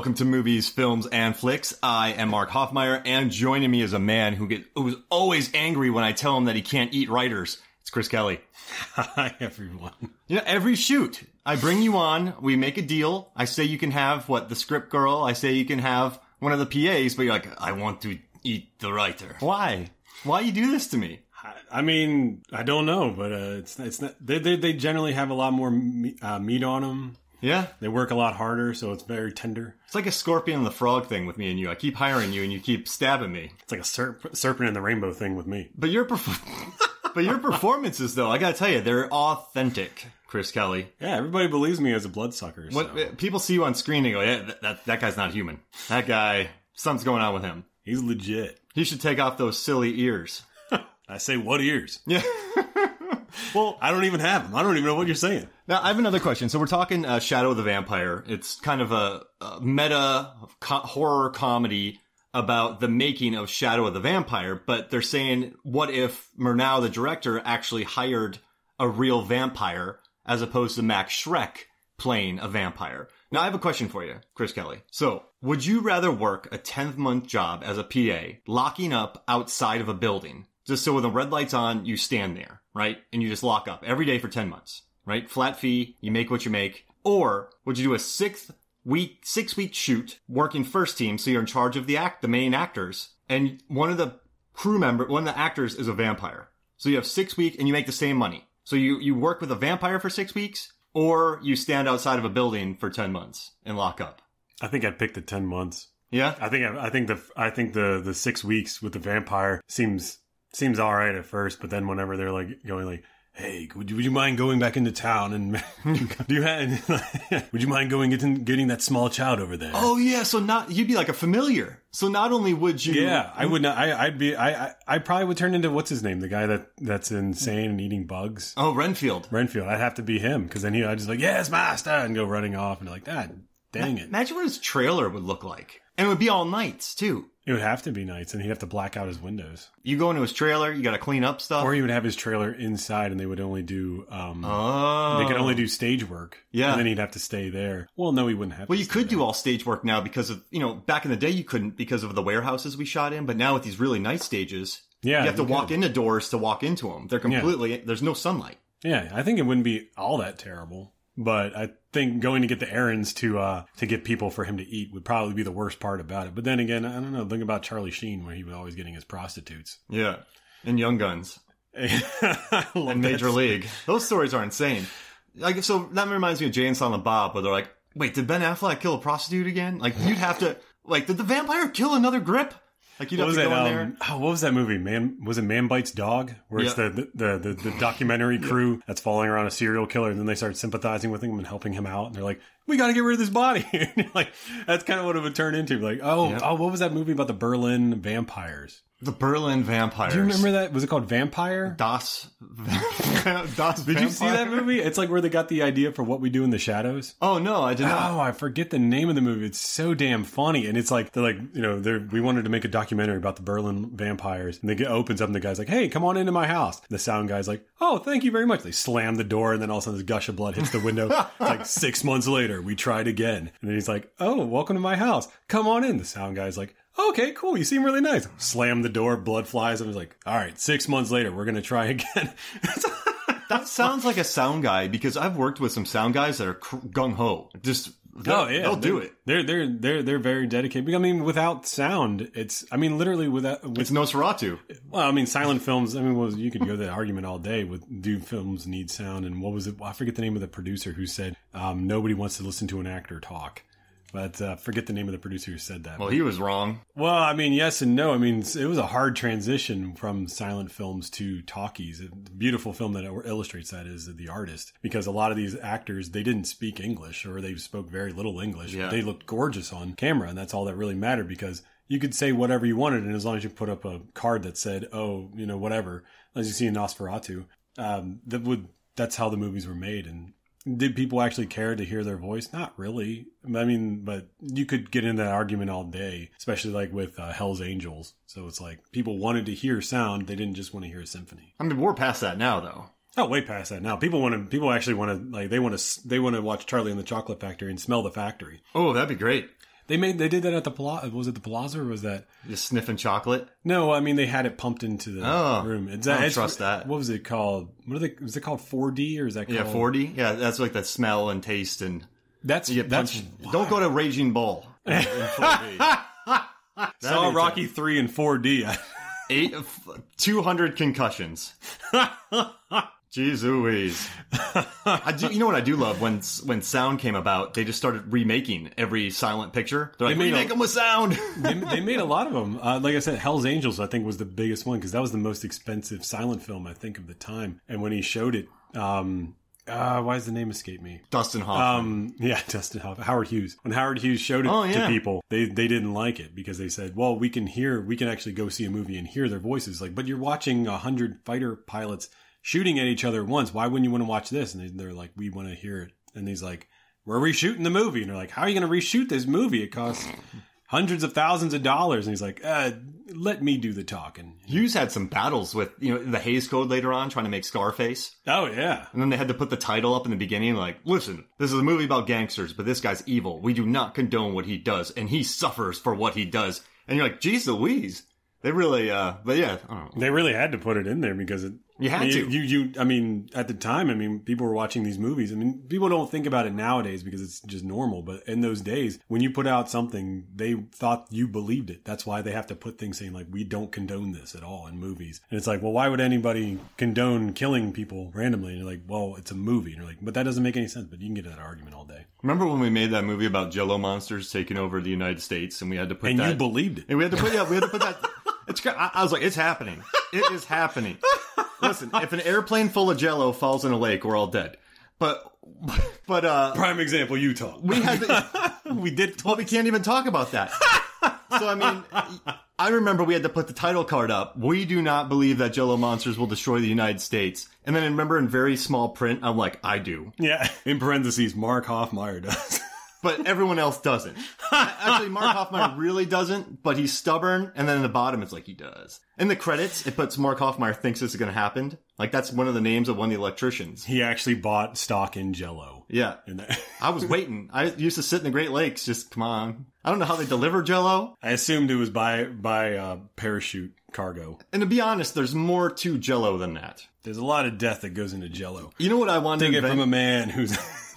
welcome to Movies, Films, and Flicks. I am Mark Hoffmeyer, and joining me is a man who get who's always angry when I tell him that he can't eat writers. It's Chris Kelly. Hi, everyone. You know, every shoot, I bring you on, we make a deal. I say you can have what the script girl. I say you can have one of the PAs, but you're like, I want to eat the writer. Why? Why you do this to me? I mean, I don't know, but uh, it's it's not. They, they they generally have a lot more me, uh, meat on them. Yeah, They work a lot harder, so it's very tender. it's like a scorpion and the frog thing with me and you. I keep hiring you, and you keep stabbing me. It's like a serp- serpent in the rainbow thing with me. But your perf- but your performances, though, I gotta tell you, they're authentic, Chris Kelly. Yeah, everybody believes me as a bloodsucker. So. When uh, people see you on screen, they go, "Yeah, that, that that guy's not human. That guy, something's going on with him. He's legit. He should take off those silly ears." I say, what ears? Yeah. Well, I don't even have them. I don't even know what you're saying. Now I have another question. So we're talking uh, Shadow of the Vampire. It's kind of a, a meta co- horror comedy about the making of Shadow of the Vampire, but they're saying, what if Murnau, the director, actually hired a real vampire as opposed to Max Schreck playing a vampire? Now I have a question for you, Chris Kelly. So would you rather work a 10th month job as a PA, locking up outside of a building, just so when the red light's on, you stand there, right? And you just lock up every day for 10 months, right? Flat fee, you make what you make. Or would you do a sixth week, six week shoot, working first team, so you're in charge of the act, the main actors, and one of the crew member, one of the actors is a vampire. So you have six week and you make the same money. So you, you work with a vampire for six weeks, or you stand outside of a building for 10 months and lock up. I think I'd pick the ten months. Yeah? I think I think the I think the the six weeks with the vampire seems seems all right at first, but then whenever they're like going like, "Hey, would you would you mind going back into town and do you have, would you mind going getting getting that small child over there?" Oh yeah, so not, you'd be like a familiar. So not only would you. Yeah, I would not. I, I'd be. I, I. I probably would turn into what's his name, the guy that that's insane and eating bugs. Oh, Renfield. Renfield. I'd have to be him because then he. I'd just like, yes, master, and go running off and like that. Dang it! Imagine what his trailer would look like. And it would be all nights too. It would have to be nights, and he'd have to black out his windows, You go into his trailer, you gotta clean up stuff. or he would have his trailer inside, and they would only do. um oh. They could only do stage work. Yeah. and then he'd have to stay there. Well, no, he wouldn't have. Well, to you could there. do all stage work now because of, you know, back in the day you couldn't because of the warehouses we shot in, but now with these really nice stages, Yeah, you have to you walk could. into doors to walk into them. They're completely, there's no sunlight. Yeah, I think it wouldn't be all that terrible. But I think going to get the errands to uh to get people for him to eat would probably be the worst part about it. But then again, I don't know. Think about Charlie Sheen, where he was always getting his prostitutes. Yeah. And Young Guns. And. Major League. Those stories are insane. Like, so that reminds me of Jay and Silent Bob, where they're like, wait, did Ben Affleck kill a prostitute again? Like, you'd have to, like, did the vampire kill another grip? Like, you'd What was that? go in there. Um, oh, what was that movie? Man, was it Man Bites Dog? Where it's Yeah. the, the, the, the documentary crew that's following around a serial killer, and then they start sympathizing with him and helping him out. And they're like, "We got to get rid of this body." Like that's kind of what it would turn into. Like, oh, Yeah. oh, what was that movie about the Berlin vampires? The Berlin Vampires. Do you remember that? Was it called Vampire? Das? das Did you see that movie? It's like where they got the idea for what we do in the shadows. Oh, no, I did not. Oh, I forget the name of the movie. It's so damn funny, and it's like they're like, you know, they're we wanted to make a documentary about the Berlin vampires, and they get opens up, and the guy's like, "Hey, come on into my house." The sound guy's like, "Oh, thank you very much." They slam the door, and then all of a sudden, this gush of blood hits the window. like six months later, we tried again, and then he's like, "Oh, welcome to my house. Come on in." The sound guy's like. Okay, cool. You seem really nice. Slam the door, blood flies. I was like, all right, six months later, we're going to try again. That sounds like a sound guy because I've worked with some sound guys that are gung ho. Just, they'll, Oh yeah, they'll do it. They're they're they're they're very dedicated. I mean, without sound, it's. I mean, literally without. With, It's Nosferatu. well, I mean, silent films. I mean, was you could go that argument all day with do films need sound and what was it? I forget the name of the producer who said um, nobody wants to listen to an actor talk. But uh, forget the name of the producer who said that. Well, he was wrong. Well, I mean, yes and no. I mean, it was a hard transition from silent films to talkies. A beautiful film that illustrates that is The Artist, because a lot of these actors they didn't speak English or they spoke very little English. Yeah. They looked gorgeous on camera, and that's all that really mattered because you could say whatever you wanted, and as long as you put up a card that said, "Oh, you know, whatever," as you see in Nosferatu, um, that would that's how the movies were made, and did people actually care to hear their voice? Not really. I mean, but you could get into that argument all day, especially like with uh, Hell's Angels. So it's like people wanted to hear sound; they didn't just want to hear a symphony. I mean, we're past that now, though. Oh, way past that now. People want to. People actually want to like they want to. They want to watch Charlie and the Chocolate Factory and smell the factory. Oh, that'd be great. They made they did that at the Plaza. Was it the Plaza or was that? Just sniffing chocolate. No, I mean they had it pumped into the Oh, room. It's, I don't it's- trust that. What was it called? What are they? Was it called 4D or is that called? Yeah, 40. Yeah, that's like the smell and taste and That's that's punched. Don't go to Raging Bull. in 4D. saw Rocky three in 4D. Eight, 200 concussions. Jeez Louise. I do, you know what I do love when when sound came about, they just started remaking every silent picture. They're like, They made remake a- them with sound. they, they made a lot of them. Uh, like I said, Hell's Angels I think was the biggest one because that was the most expensive silent film I think of the time. And when he showed it, um, uh, why does the name escape me? Dustin Hoffman. Um, yeah, Dustin Hoffman, Howard Hughes. When Howard Hughes showed it Oh, to people, they they didn't like it because they said, "Well, we can hear, we can actually go see a movie and hear their voices." Like, but you're watching a hundred fighter pilots shooting at each other at once. Why wouldn't you want to watch this? And they, they're like, "We want to hear it." And he's like, "We're reshooting the movie." And they're like, "How are you going to reshoot this movie? It costs hundreds of thousands of dollars." And he's like, uh, "Let me do the talking." Hughes had some battles with you know the Hays Code later on, trying to make Scarface, Oh yeah. and then they had to put the title up in the beginning, like, "Listen, this is a movie about gangsters, but this guy's evil. We do not condone what he does, and he suffers for what he does." And you're like, "Geez, Louise." They really, uh, but yeah, I don't know. They really had to put it in there because it. You had you, to. You, you, I mean, at the time, I mean, people were watching these movies. I mean, people don't think about it nowadays because it's just normal. But in those days, when you put out something, they thought you believed it. That's why they have to put things saying like, "We don't condone this at all" in movies. And it's like, well, why would anybody condone killing people randomly? And you're like, well, it's a movie. And you're like, but that doesn't make any sense. But you can get that argument all day. Remember when we made that movie about Jello monsters taking over the United States, and we had to put And that, you believed it. and we had to put yeah, we had to put that. It's I, I was like, it's happening. It is happening. Listen, if an airplane full of Jello falls in a lake, we're all dead. But but uh, Prime example, Utah. we had to, we did. well, we can't even talk about that. So I mean, I remember we had to put the title card up. We do not believe that Jello monsters will destroy the United States. And then I remember in very small print, I'm like, I do. Yeah. In parentheses, Mark Hoffmeyer does. But everyone else doesn't. Actually, Mark Hoffmeyer really doesn't, but he's stubborn. And then in the bottom, it's like he does. In the credits, it puts Mark Hoffmeyer thinks this is going to happen. Like that's one of the names of one of the electricians. he actually bought stock in Jello. Yeah, that, I was waiting. I used to sit in the Great Lakes. Just come on. I don't know how they deliver Jello. I assumed it was by by uh, parachute cargo. And to be honest, there's more to Jello than that. There's a lot of death that goes into Jello. You know what I want to Take it invent? from a man who's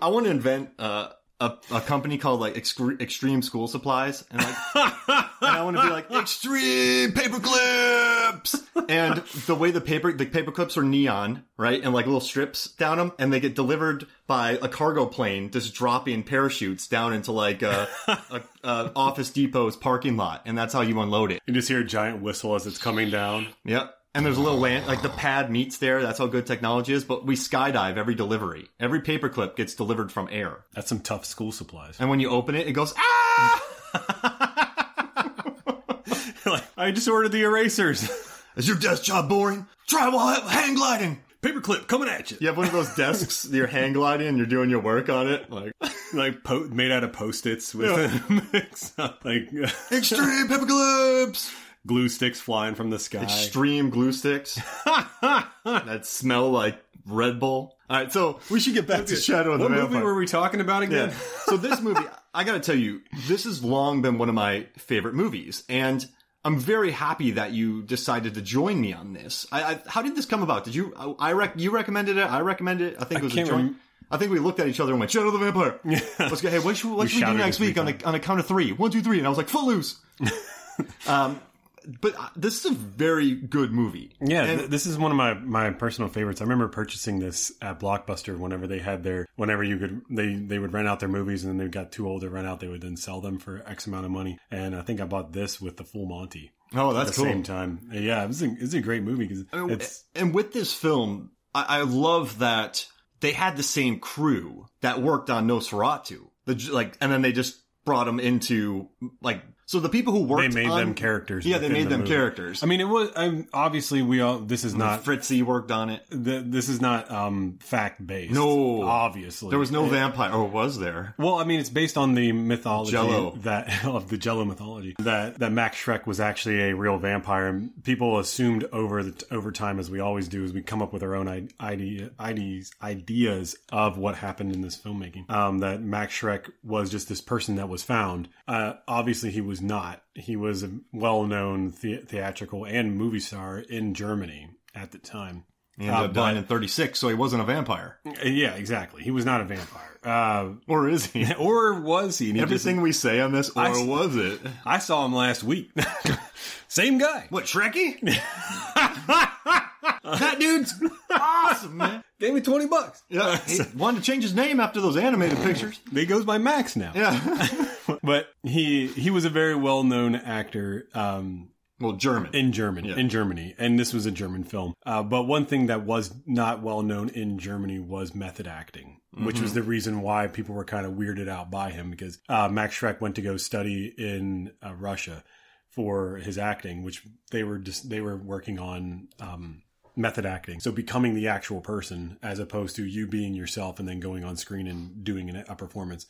I want to invent uh, a a company called like Excre- Extreme School Supplies, and like, and I want to be like Extreme Paper Clips, and the way the paper the paper clips are neon, right, and like little strips down them, and they get delivered by a cargo plane, just dropping parachutes down into like a, a, a Office Depot's parking lot, and that's how you unload it. you just hear a giant whistle as it's coming down. Yep. And there's a little land, like the pad meets there. That's how good technology is. But we skydive every delivery. Every paperclip gets delivered from air. That's some tough school supplies. And when you open it, it goes, ah! like, I just ordered the erasers. Is your desk job boring? Try while hang gliding. Paperclip coming at you. You have one of those desks, you're hang gliding and you're doing your work on it. Like, Like po- made out of post-its with mix up, like extreme paperclips! Glue sticks flying from the sky. Extreme glue sticks that smell like Red Bull. All right, so we should get back to Shadow of the what movie Vampire. were we talking about again? Yeah. So this movie, I gotta tell you, this has long been one of my favorite movies, and I'm very happy that you decided to join me on this. I, I how did this come about? Did you? I, I rec, you recommended it. I recommended it. I think it was a joint. I think we looked at each other and went, "Shadow of the Vampire." Yeah. Let's go. Hey, what should, what should we do next week on the on a count of three? One, two, three. And I was like, "Footloose." um, but this is a very good movie. Yeah, And- th- this is one of my, my personal favorites. I remember purchasing this at Blockbuster whenever they had their whenever you could they they would rent out their movies and then they got too old to rent out. They would then sell them for X amount of money. And I think I bought this with the Full Monty oh, at that's the cool. same time. Yeah, it was a, it was a great movie because I mean, it's and with this film, I, I love that they had the same crew that worked on Nosferatu. The like, and then they just brought them into like So the people who worked They made on- them characters. Yeah, they made the them movie. characters. I mean, it was um, obviously we all. This is not. Fritzy worked on it. th- this is not um, fact based. No. obviously There was no And- vampire, or was there? Well, I mean, it's based on the mythology Jell-O. that of the Jello mythology that that Max Schreck was actually a real vampire, and people assumed over the over time, as we always do, as we come up with our own i- idea, ideas ideas of what happened in this filmmaking. Um, that Max Schreck was just this person that was found. Uh, obviously, he was not. He was a well known the- theatrical and movie star in Germany at the time. He ended Uh, up dying but- in 36, so he wasn't a vampire. Uh, Yeah, exactly. He was not a vampire. Uh, Or is he? or was he? He just- Everything we say on this, or I- was it? I saw him last week. Same guy. What, Shrekky? that dude's awesome, man. Gave me 20 bucks. Yeah, he wanted to change his name after those animated pictures. He goes by Max now. Yeah. But he he was a very well known actor um, well, German. in Germany. Yeah. In Germany, and this was a German film. Uh, but one thing that was not well known in Germany was method acting, which was the reason why people were kind of weirded out by him because uh, Max Schreck went to go study in uh, Russia for his acting, which they were just they were working on. Um, method acting so becoming the actual person as opposed to you being yourself and then going on screen and doing an, a performance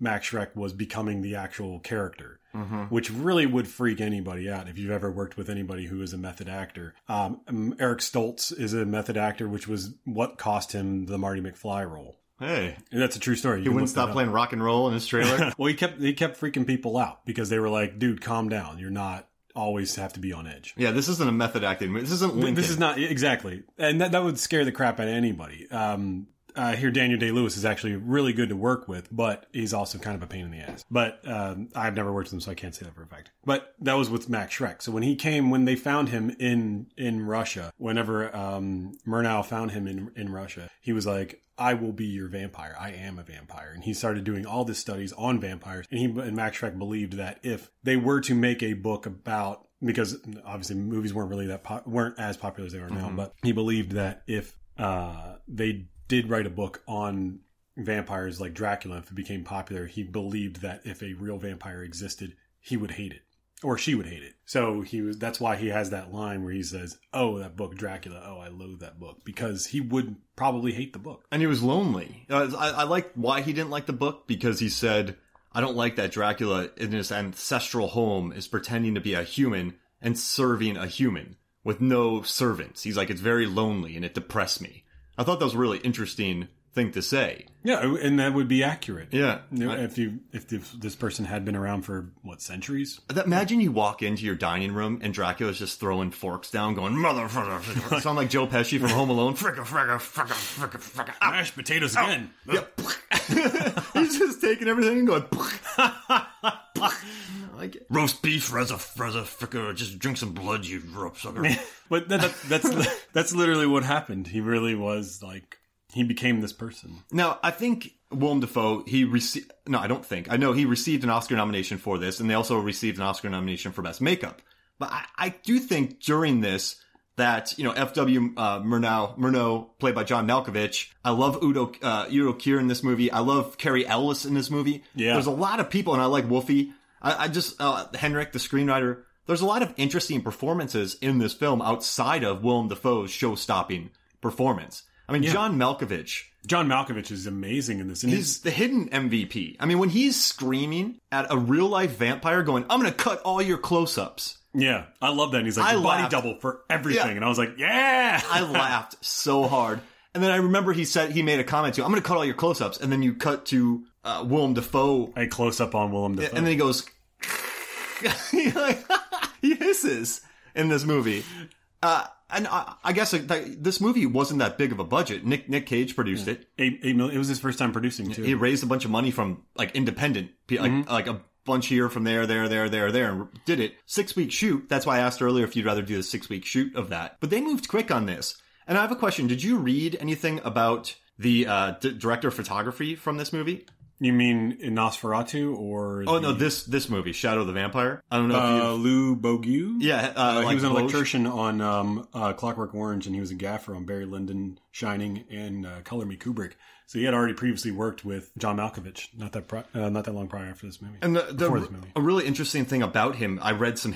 max schreck was becoming the actual character which really would freak anybody out if you've ever worked with anybody who is a method actor. Um, um, eric stoltz is a method actor which was what cost him the marty mcfly role. Hey, and that's a true story. You he wouldn't stop playing rock and roll in his trailer. well he kept he kept freaking people out because they were like dude calm down. You're not always have to be on edge. Yeah, this isn't a method acting. This isn't Lincoln. This is not exactly, and that, that would scare the crap out of anybody. Um, I hear Daniel Day Lewis is actually really good to work with, but he's also kind of a pain in the ass. But um, I've never worked with him, so I can't say that for a fact. But that was with Max Schreck. So when he came, when they found him in in Russia, whenever um, Murnau found him in in Russia, he was like, I will be your vampire. I am a vampire. And he started doing all these studies on vampires. And he and Max Schreck believed that if they were to make a book about because obviously movies weren't really that po- weren't as popular as they are now, but he believed that if uh, they did write a book on vampires like Dracula, if it became popular, he believed that if a real vampire existed, he would hate it or she would hate it. So he was that's why he has that line where he says, "Oh, that book Dracula. Oh, I loathe that book." Because he would probably hate the book. and he was lonely. Uh, I, I like why he didn't like the book because he said, "I don't like that Dracula in his ancestral home is pretending to be a human and serving a human with no servants." He's like, "It's very lonely and it depressed me." I thought that was a really interesting thing to say. Yeah, and that would be accurate. Yeah. You know, I- if you if this, person had been around for what centuries? That- Imagine you walk into your dining room and Dracula's just throwing forks down, going motherfucker. Sound like Joe Pesci from Home Alone. Fricka, fricka, fricka, fricka, fricka. Ah, Mashed potatoes again. Yep. He's just taking everything and going. like it. roast beef, reza, reza, fricka. Just drink some blood, you rope sucker. But that, that, that's that's literally what happened. He really was like he became this person. now, I think Willem Dafoe. He received. No, I don't think. I know he received an Oscar nomination for this, and they also received an Oscar nomination for best makeup. But I, I do think during this that you know F.W. Uh, Murnau, Murnau, played by John Malkovich. I love Udo uh, Udo Kier in this movie. I love Cary Elwes in this movie. Yeah. there's a lot of people, and I like Wolfie. I, I just uh, Henrik, the screenwriter. There's a lot of interesting performances in this film outside of Willem Dafoe's show-stopping performance. I mean, John Malkovich. John Malkovich is amazing in this, and he's He's the hidden MVP. I mean, when he's screaming at a real life vampire, going, "I'm going to cut all your close-ups." yeah, I love that. And he's like I body laughed. double for everything, Yeah. and I was like, yeah, I laughed so hard. And then I remember he said he made a comment to, "I'm going to cut all your close-ups," and then you cut to uh, Willem Dafoe, a close up on Willem Dafoe. and then he goes, he, like, he hisses in this movie. Uh, and I, I guess like, this movie wasn't that big of a budget. Nick Nick Cage produced it. eight, eight million. It was his first time producing too. He raised a bunch of money from like independent, pe- like like a bunch here from there, there, there, there, there, and did it six week shoot. That's why I asked earlier if you'd rather do the six week shoot of that. But they moved quick on this. And I have a question: Did you read anything about the uh, d- director of photography from this movie? You mean in Nosferatu or? Oh no, this this movie, Shadow of the Vampire. I don't know. Uh, if you Lou Bogue. yeah, uh, Uh, like he was an electrician on um, uh, Clockwork Orange, and he was a gaffer on Barry Lyndon, Shining, and uh, Color Me Kubrick. So he had already previously worked with John Malkovich, not that pri- uh, not that long prior after this movie. And the, the this movie. a really interesting thing about him, I read some